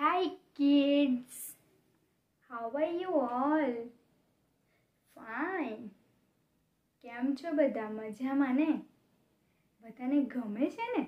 Hi kids, how are you all? Fine. કેમ છો બધા? મજામાં ને? બધાને ગમે છે ને?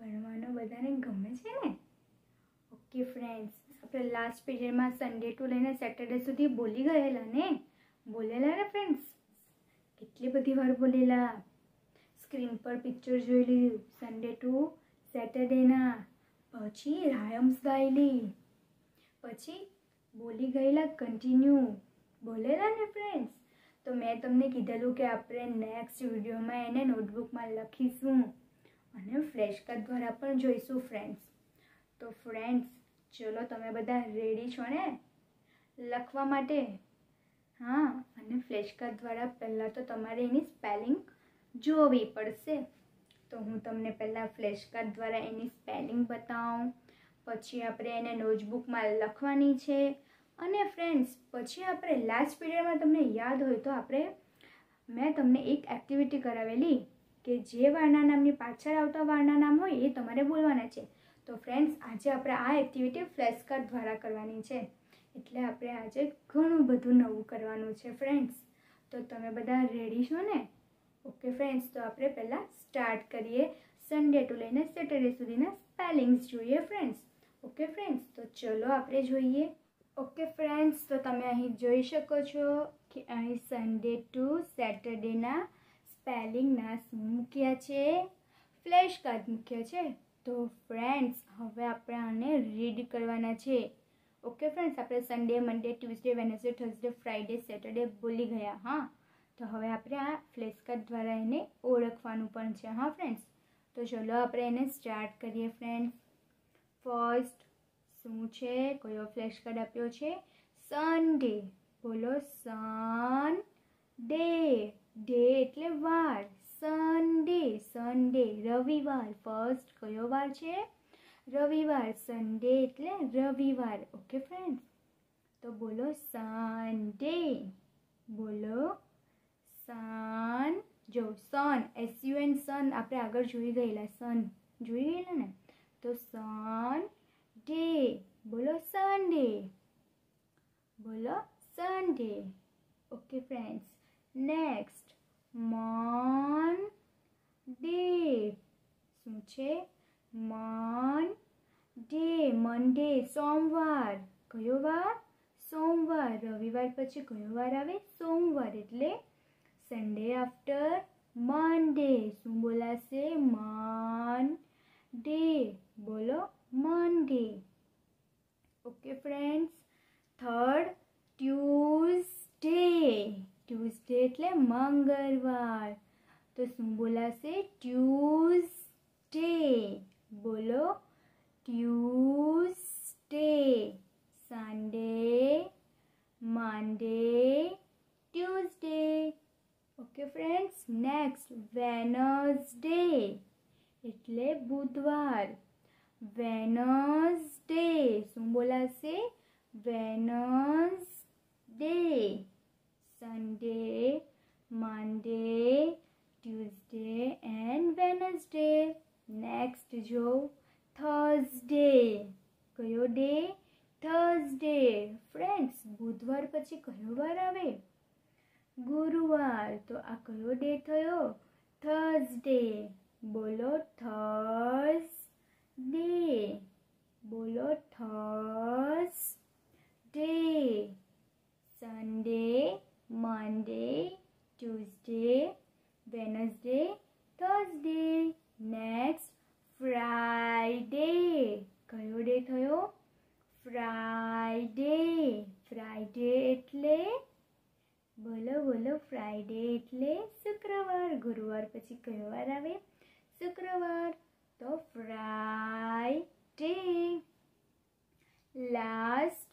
ભણવાનું બધાને ગમે છે ને? ઓકે ફ્રેન્ડ્સ આપણે લાસ્ટ પીરિયડમાં સન્ડે ટુ લઈને સેટરડે સુધી બોલી ગયેલા ને? બોલેલા ને ફ્રેન્ડ્સ કેટલી બધી વાર બોલેલા. સ્ક્રીન પર પિક્ચર જોઈ લીધું. સન્ડે ટુ સેટરડેના પછી રાયમ્સ ગાયેલી પછી બોલી ગયેલા કન્ટિન્યુ બોલેલા ને ફ્રેન્ડ્સ તો મેં તમને કીધેલું કે આપણે નેક્સ્ટ વિડીયોમાં એને નોટબુકમાં લખીશું અને ફ્લેશ કાર્ડ દ્વારા પણ જોઈશું ફ્રેન્ડ્સ તો ફ્રેન્ડ્સ ચલો તમે બધા રેડી છો ને? લખવા માટે? હા, અને ફ્લેશ કાર્ડ દ્વારા પહેલાં તો તમારે એની સ્પેલિંગ જોવી પડશે. તો હું તમને પહેલાં ફ્લેશ કાર્ડ દ્વારા એની સ્પેલિંગ બતાવું. પછી આપણે એને નોટબુકમાં લખવાની છે. અને ફ્રેન્ડ્સ, પછી આપણે લાસ્ટ પીરિયડમાં તમને યાદ હોય તો આપણે, મેં તમને એક એક્ટિવિટી કરાવેલી કે જે વારના નામની પાછળ આવતા વારના નામ હોય એ તમારે બોલવાના છે. તો ફ્રેન્ડ્સ, આજે આપણે આ એક્ટિવિટી ફ્લેશ કાર્ડ દ્વારા કરવાની છે. એટલે આપણે આજે ઘણું બધું નવું કરવાનું છે, ફ્રેન્ડ્સ. તો તમે બધા રેડી છો ને? ઓકે ફ્રેન્ડ્સ તો આપણે પહેલાં સ્ટાર્ટ કરીએ. સન્ડે ટુ લઈને સેટરડે સુધીના સ્પેલિંગ્સ જોઈએ ફ્રેન્ડ્સ ઓકે ફ્રેન્ડ્સ તો ચલો આપણે જોઈએ. ઓકે ફ્રેન્ડ્સ તો તમે અહીં જોઈ શકો છો કે અહીં સન્ડે ટુ સેટરડેના સ્પેલિંગના શું મૂક્યા છે. ફ્લેશ કાર્ડ મૂક્યા છે. તો ફ્રેન્ડ્સ હવે આપણે આને રીડ કરવાના છે. ઓકે ફ્રેન્ડ્સ આપણે Sunday Monday Tuesday Wednesday Thursday Friday Saturday બોલી ગયા, હા. તો હવે આપણે આ ફ્લેશકાર્ડ દ્વારા એને ઓળખવાનું પણ છે, હા ફ્રેન્ડ્સ તો ચલો આપણે એને સ્ટાર્ટ કરીએ ફ્રેન્ડ્સ ફર્સ્ટ શું છે? કયો ફ્લેશકાર્ડ આપ્યો છે? સનડે બોલો સન ડે ડે એટલે વાર. સનડે સનડે રવિવાર. ફર્સ્ટ કયો વાર છે? રવિવાર. સનડે એટલે રવિવાર. ઓકે ફ્રેન્ડ્સ તો બોલો સનડે બોલો. સન જો સન એસયુએન એન સન આપણે આગળ જોઈ ગયેલા સન જોઈ ગયેલા ને? તો સન ડે બોલો સનડે બોલો Sunday okay friends next Monday શું છે? મન ડે મનડે સોમવાર. કયો વાર? સોમવાર. રવિવાર પછી કયો વાર આવે? સોમવાર, એટલે સન્ડે આફ્ટર મનડે શું બોલાશે મન ડે બોલો Monday okay friends third Tuesday Tuesday એટલે મંગળવાર તો શું બોલાશે ટ્યુઝડે બોલો Tuesday Sunday Monday Tuesday okay friends next Wednesday એટલે બુધવાર. વેનસડે શું બોલાશે? Wednesday Sunday Monday Tuesday and Wednesday next જો થર્સડે કયો ડે થર્સડે ફ્રેન્ડ્સ બુધવાર પછી કયો વાર આવે? ગુરુવાર. તો આ કયો ડે થયો? થર્સડે બોલો થર્સ ડે બોલો Thursday Sunday Monday Tuesday Wednesday Thursday next Friday કયો ડે થયો ફ્રાઈડે ફ્રાઈડે એટલે બોલો બોલો ફ્રાઈડે એટલે શુક્રવાર, ગુરુવાર પછી કયો વાર આવે? શુક્રવાર તો ફ્રાઈડે લાસ્ટ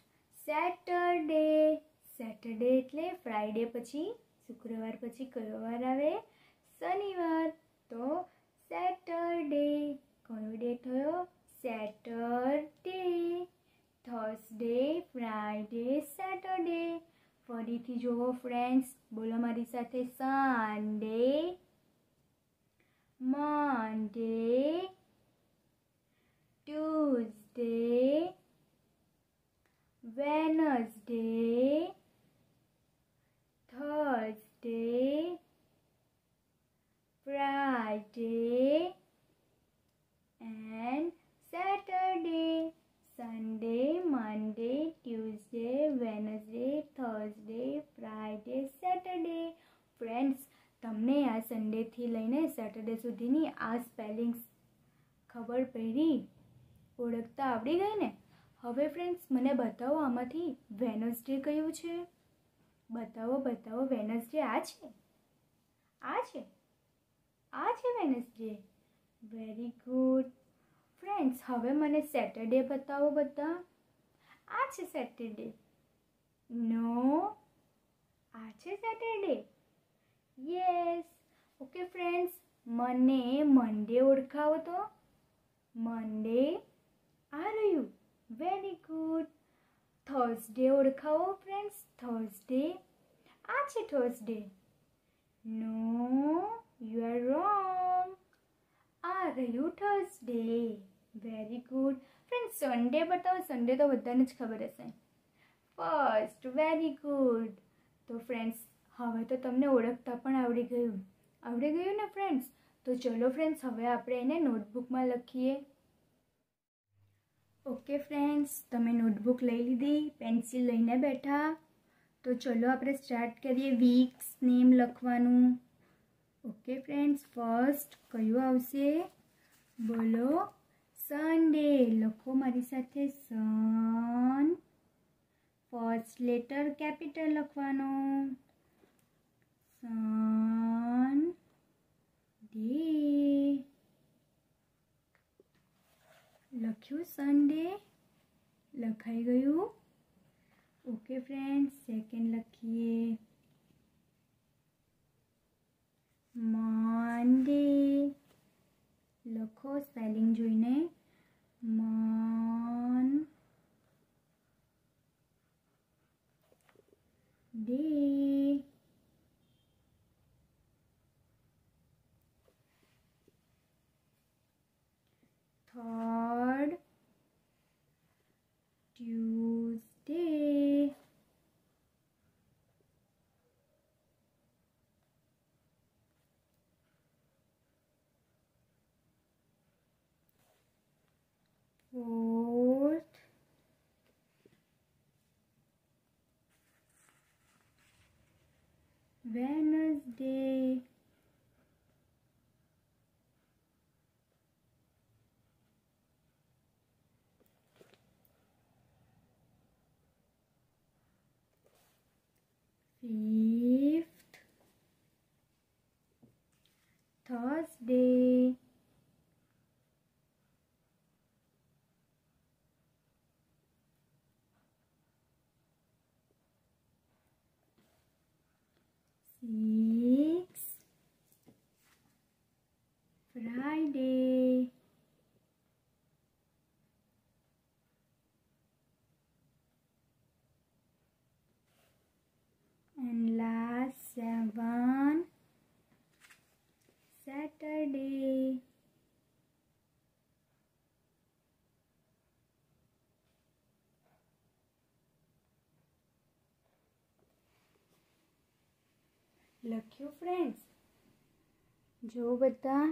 સેટરડે સેટરડે એટલે ફ્રાઈડે પછી, શુક્રવાર પછી કયો વાર આવે? શનિવાર તો સેટરડે કયો ડે થયો? સેટરડે ધ્યાનથી જોવો ફ્રેન્ડ્સ બોલો મારી સાથે Sunday Monday Tuesday Wednesday Thursday Friday Saturday સુધીની આ સ્પેલિંગ્સ ખબર પડી? ઓળખતા આવડી ગઈ ને હવે ફ્રેન્ડ્સ મને બતાવો આમાંથી વેનસડે કયું છે? બતાવો બતાવો વેનસડે આ છે? આ છે? આ છે વેનસડે વેરી ગુડ ફ્રેન્ડ્સ હવે મને સેટરડે બતાવો બધા. આ છે સેટરડે નો આ છે સેટરડે યસ ઓકે ફ્રેન્ડ્સ મને મંડે ઓળખાવો તો? મંડે? આ રહ્યું વેરી ગુડ થર્સડે ઓળખાવો ફ્રેન્ડ્સ થર્સડે આ છે Thursday no you are wrong આ રહ્યું Thursday very good friend Sunday બતાવો. સન્ડે તો બધાને જ ખબર હશે. ફર્સ્ટ વેરી ગુડ તો ફ્રેન્ડ્સ હવે તો તમને ઓળખતા પણ આવડી ગયું. આવડી ગયું ને ફ્રેન્ડ્સ તો ચલો ફ્રેન્ડ્સ હવે આપણે એને નોટબુકમાં લખીએ. ઓકે ફ્રેન્ડ્સ તમે નોટબુક લઈ લીધી પેન્સિલ લઈને બેઠા. તો ચલો, આપણે સ્ટાર્ટ કરીએ વીક્સ નેમ લખવાનું. ઓકે ફ્રેન્ડ્સ ફર્સ્ટ કયું આવશે? બોલો સન્ડે લખો મારી સાથે સન ફર્સ્ટ લેટર કેપિટલ લખવાનો. સન ડે લખ્યું સન્ડે લખાઈ ગયું. ઓકે ફ્રેન્ડ સેકન્ડ લખીએ. મંડે લખો સ્પેલિંગ જોઈને. Wednesday fifth Thursday Saturday. લખ્યું ફ્રેન્ડ્સ જો બધા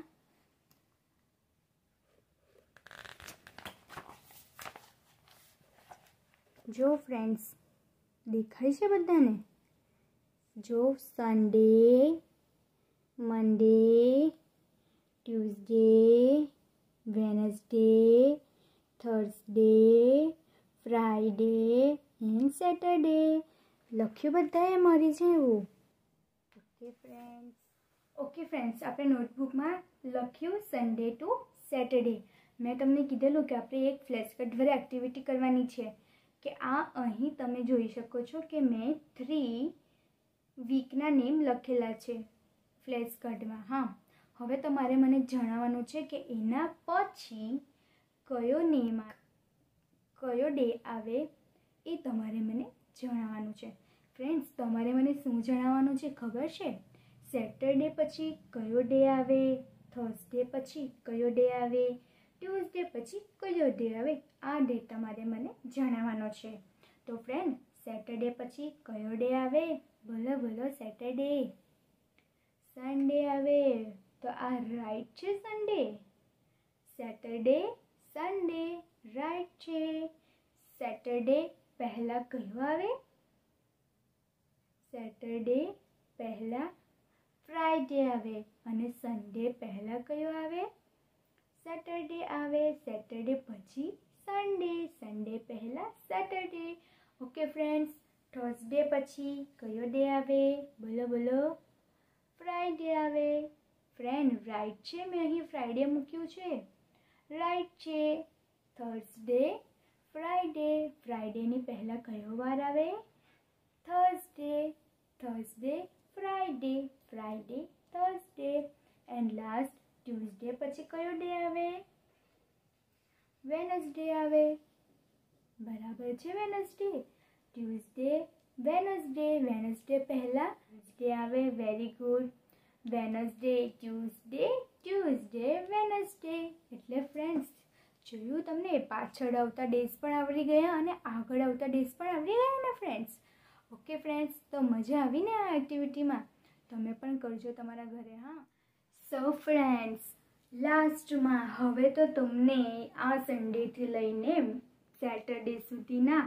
જો ફ્રેન્ડ્સ દેખાય છે બધાને? જો Sunday Monday Tuesday Wednesday Thursday Friday and Saturday લખ્યું બધાએ મારી જેવું. ઓકે ફ્રેન્ડ્સ ઓકે ફ્રેન્ડ્સ આપણે નોટબુકમાં લખ્યું સન્ડે ટુ સેટરડે મેં તમને કીધેલું કે આપણે એક ફ્લેશકાર્ડ વડે એક્ટિવિટી કરવાની છે. કે આ અહીં તમે જોઈ શકો છો કે મેં થ્રી વીકના નેમ લખેલા છે. ફ્લેશ કાર્ડમાં હા, હવે તમારે મને જણાવવાનું છે કે એના પછી કયો નેમ કયો ડે આવે એ તમારે મને જણાવવાનું છે. ફ્રેન્ડ્સ, તમારે મને શું જણાવવાનું છે ખબર છે? સેટરડે પછી કયો ડે આવે? થર્સડે પછી કયો ડે આવે? ટ્યુઝડે પછી કયો ડે આવે? આ ડે તમારે મને જણાવવાનો છે. તો ફ્રેન્ડ, સેટરડે પછી કયો ડે આવે? ભલે ભલે સેટરડે. સન્ડે આવે, તો આ રાઈટ છે સન્ડે સેટરડે સન્ડે રાઈટ છે. સેટરડે પહેલાં કયું આવે? સેટરડે પહેલાં ફ્રાઈડે આવે અને સન્ડે પહેલાં કયો આવે? સેટરડે આવે સેટરડે પછી સન્ડે સન્ડે પહેલાં સેટરડે ઓકે ફ્રેન્ડ્સ થર્સડે પછી કયો ડે આવે? બોલો બોલો. ફ્રાઈડે આવે. ફ્રેન્ડ રાઈટ છે? મેં અહીં ફ્રાઈડે મૂક્યું છે. રાઈટ છે. થર્સડે ફ્રાઈડે ફ્રાઈડેની પહેલાં કયો વાર આવે? Thursday Thursday Friday Friday Thursday and last Tuesday પછી કયો ડે આવે? વેનસડે આવે. બરાબર છે વેનસડે ટ્યુઝડે વેનસડે વેનસડે પહેલાં ડે આવે very good Wednesday Tuesday Tuesday Wednesday એટલે ફ્રેન્ડ્સ જોયું તમને, પાછળ આવતા ડેઝ પણ આવડી ગયા અને આગળ આવતા ડેઝ પણ આવડી ગયા ને ફ્રેન્ડ્સ ઓકે ફ્રેન્ડ્સ તો મજા આવીને આ એક્ટિવિટીમાં તમે પણ કરજો તમારા ઘરે, હા? સો ફ્રેન્ડ્સ લાસ્ટમાં હવે તો તમને આ સન્ડેથી લઈને સેટરડે સુધીના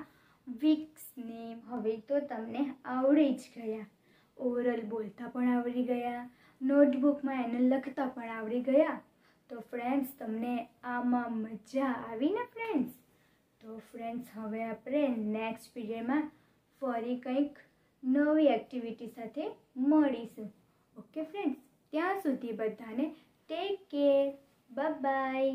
વીક્સને. હવે તો તમને આવડી જ ગયા. ઓરલ બોલતા પણ આવડી ગયા. નોટબુકમાં એને લખતા પણ આવડી ગયા. તો ફ્રેન્ડ્સ તમને આમાં મજા આવી ને ફ્રેન્ડ્સ તો ફ્રેન્ડ્સ હવે આપણે નેક્સ્ટ પીરિયડમાં ફરી કંઈક નવી એક્ટિવિટી સાથે મળીશું. ઓકે ફ્રેન્ડ્સ ત્યાં સુધી બધાને ટેક કેર બાય